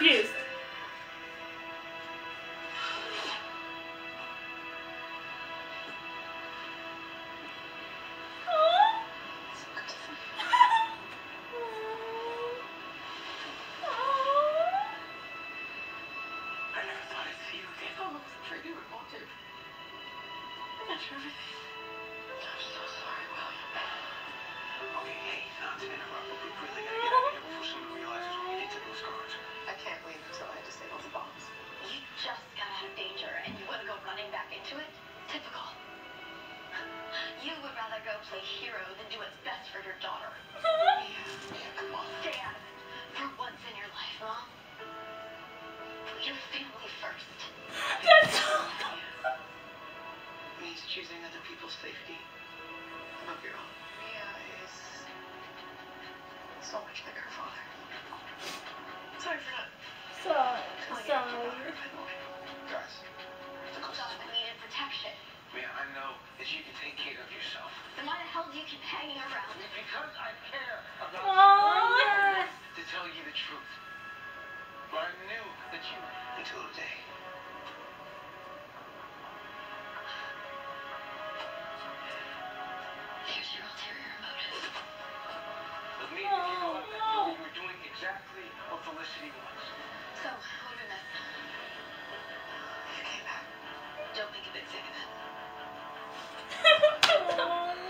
confused. Family first. That's means choosing other people's safety above your own. Mia is so much like her father. Sorry for not so telling you about sorry. her, the way. Guys, the closest Daughter needed protection. Yeah, I know that you can take care of yourself. Then why the hell do you keep hanging around? Because I care today. Here's your ulterior motive. With me, and you we were doing exactly what Felicity wants. So, what do we miss? You came back. Don't make a big thing of it.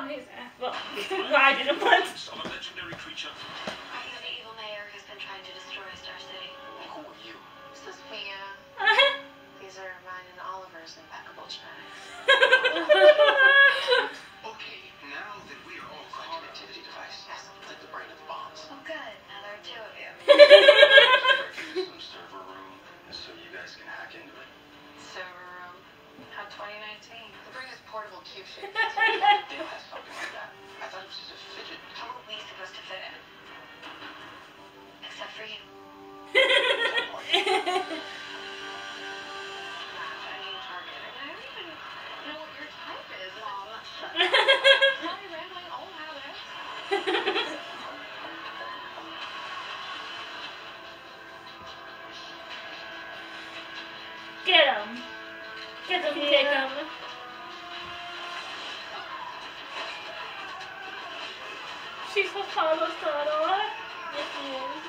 all knew that. Well, I didn't want. Portable cube shaped. Dale has something like that. I thought it was just a fidget. How are we supposed to fit in? Except for you. Shining target. I don't even know She's Apollo's daughter. Yes, she is.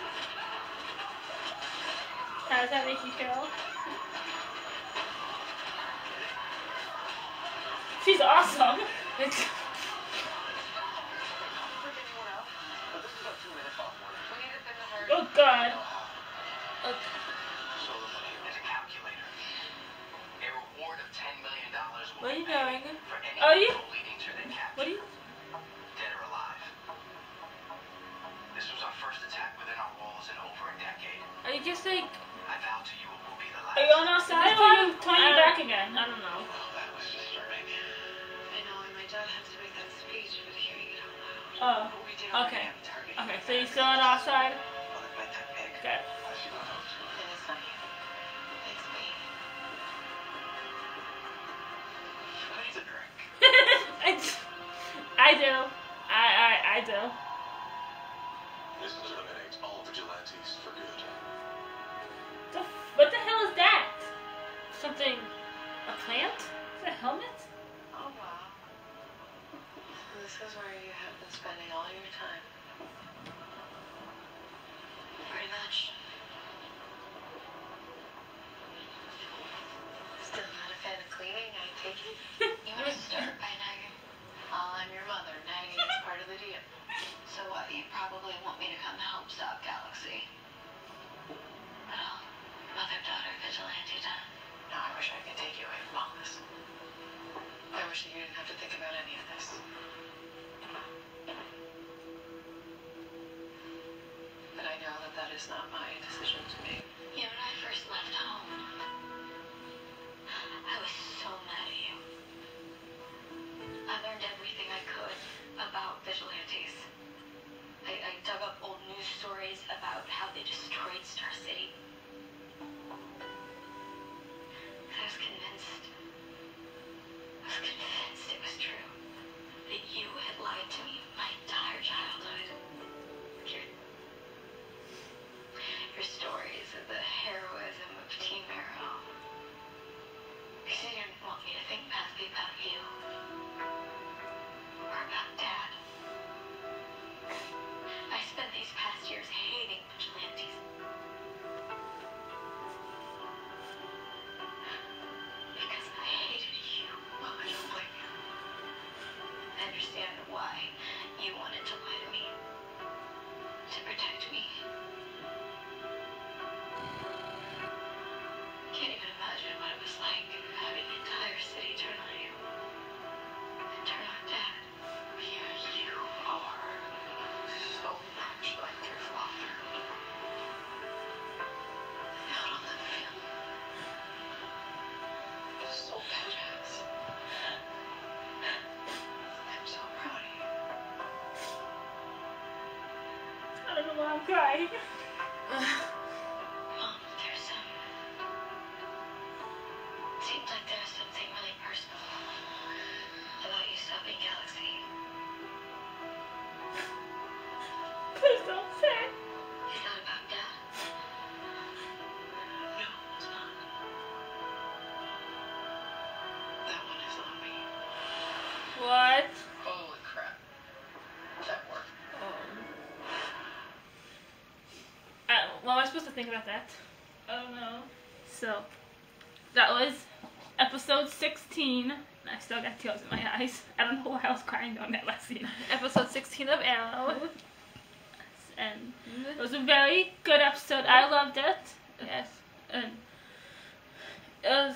How does that make you feel? She's awesome. It's, Freak anyone out? But this is a two-minute bomb Oh, not target. Okay, so you. Need a drink. I, I do. I, I, I do. This eliminates all vigilantes for good. The, what the hell is that? Something, a plant? Is it a helmet? Oh. This is where you have been spending all your time. Pretty much. Still not a fan of cleaning, I take it? You want to start by nagging? Oh, I'm your mother. Nagging is part of the deal. So what? You probably want me to come help stop Galaxy. Oh, well, mother-daughter vigilante time. No, I wish I could take you away from all this. I wish that you didn't have to think about any of this. That is not my decision to make. Know, when I first left home, Why I'm crying. Think about that? I don't know. So, that was episode 16. I still got tears in my eyes. I don't know why I was crying on that last scene. Episode 16 of Arrow. And it was a very good episode. I loved it. Yes. And it was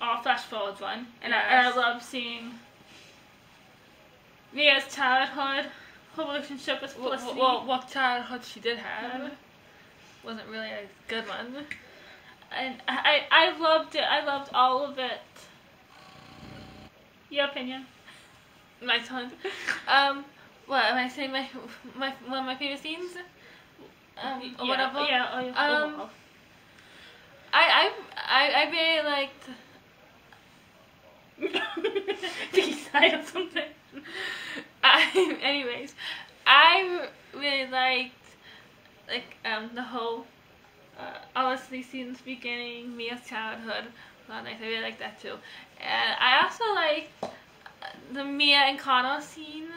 all flash forwards one. And, I, and I love seeing Mia's childhood, her relationship with Well, Felicity. well, what childhood she did have Mhm. Wasn't really a good one. and I, I loved it. I loved all of it. Your opinion? My turn. Um, what am I saying? My my one of my favorite scenes. Um, or yeah, whatever. Yeah. Oh, yeah. Um. I I I I really liked. Did he sign or something? I anyways, I really liked like um the whole uh, Olicity scenes beginning, Mia's childhood. Nice. I really like that too. And I also like the Mia and Connor scene.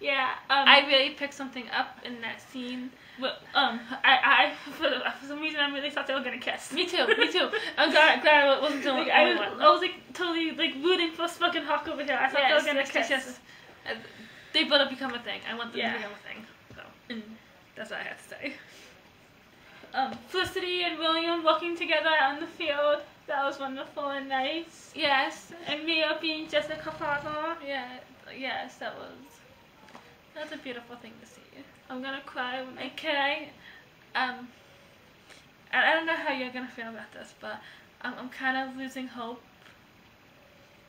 Yeah. Um, I really picked something up in that scene. But, um, I, I, for, the, for some reason, I really thought they were gonna kiss. Me too. Me too. I'm glad, glad I wasn't the Like, I was, one. I was like totally like rooting for fucking Hawke over here. I thought Yes, they were gonna yes, kiss. yes, they better become a thing. I want them Yeah. to become a thing. So And that's what I have to say. Um, Felicity and William walking together on the field. That was wonderful and nice. yes, And Mia being Jessica Father. yeah, yes, that was. That's a beautiful thing to see. I'm gonna cry when I Okay, um, I, I don't know how you're gonna feel about this, but I'm, I'm kind of losing hope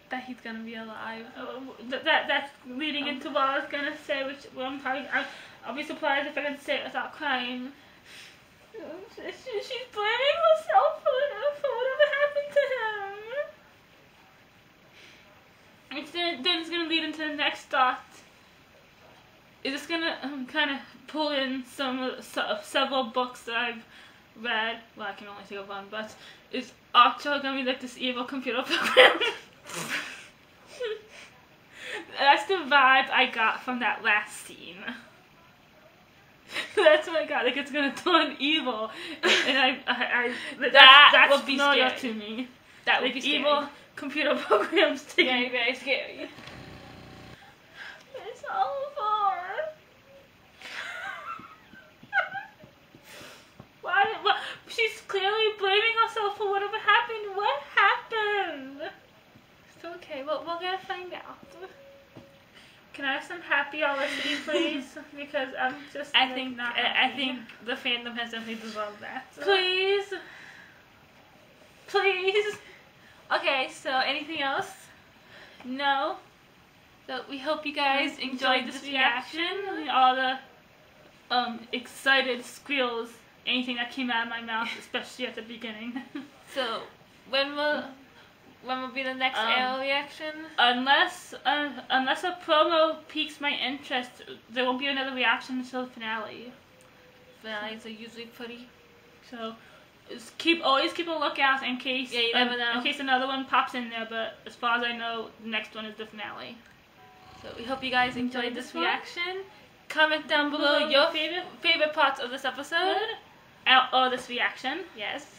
that he's gonna be alive. Uh, th- that that's leading Um, into what I was gonna say, which well, I'm probably I, I'll be surprised if I can say it without crying. She's blaming herself for, whatever happened to him. It's then, then it's gonna lead into the next thought. Is this gonna um, kind of pull in some of- several books that I've read? Well, I can only think of one, but is Archer gonna be like this evil computer program? That's the vibe I got from that last scene. That's what I got. Like it's gonna turn evil, and I, I, I that, That that's would be familiar scary. to me. That would like be scary. evil computer programs taking. Very, very scary. It's over. Why? Did, what? She's clearly blaming herself for whatever happened. What happened? It's okay. Well, we're gonna find out. Can I have some happy Olicity, please? because I'm just. I like, think not I, I think the fandom has definitely deserved that. Please. Please. Okay, so anything else? No. So we hope you guys enjoyed this reaction. All the um excited squeals, anything that came out of my mouth, especially at the beginning. So, when will when will be the next Um, Arrow reaction? unless uh, unless a promo piques my interest, there won't be another reaction until the finale. Finales are usually pretty. So just keep always keep a lookout in case Yeah, you um, know. in case another one pops in there. But as far as I know, the next one is the finale. So we hope you guys enjoyed Enjoyed this one? reaction. Comment down below Below your favorite favorite parts of this episode. Or this reaction, Yes.